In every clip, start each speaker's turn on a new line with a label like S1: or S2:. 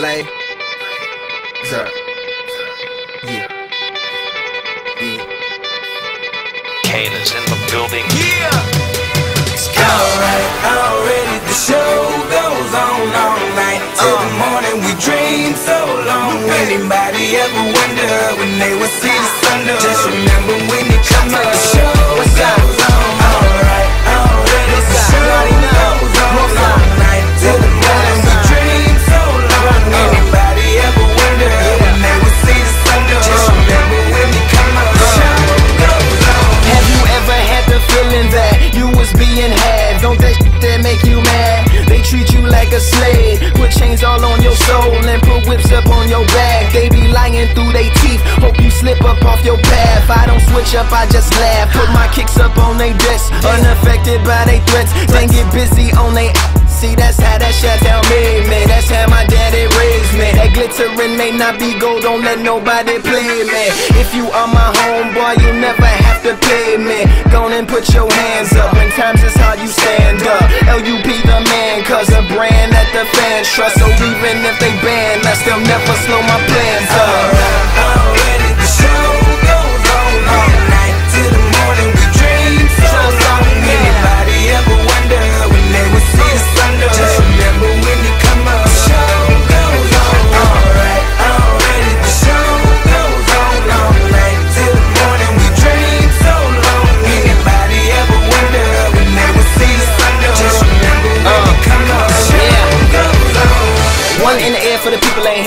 S1: Lay. Sir. Yeah. Yeah.
S2: Kane is in the building.
S3: Yeah. Alright, already the show goes on all night uh. Till the morning we dream so long Anybody ever wonder when they will see the ah. sun up? Just remember when you come up The show
S4: slave, put chains all on your soul and put whips up on your back. They be lying through they teeth, hope you slip up off your path. I don't switch up, I just laugh. Put my kicks up on they desk, unaffected by they threats. Then get busy on they. See, that's how that shit tell me, man. That's how my daddy raised me. That glittering may not be gold, don't let nobody play me. If you are my homeboy, you never have to pay me. Go and put your hands up. When times is hard, you stand up. Lupe the man, cause a brand the fans trust. So even if they ban us, they'll never slow my plans up.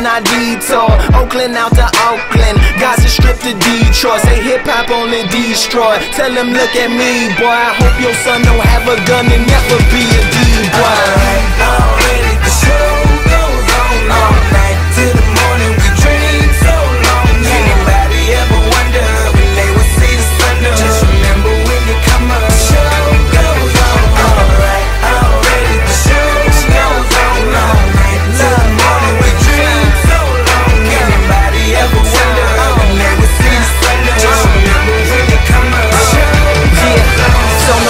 S4: then I detour, Oakland out to Auckland, Gaza Strip to Detroit. Say hip hop only destroy. Tell them look at me, boy. I hope your son don't have a gun and never be a D boy.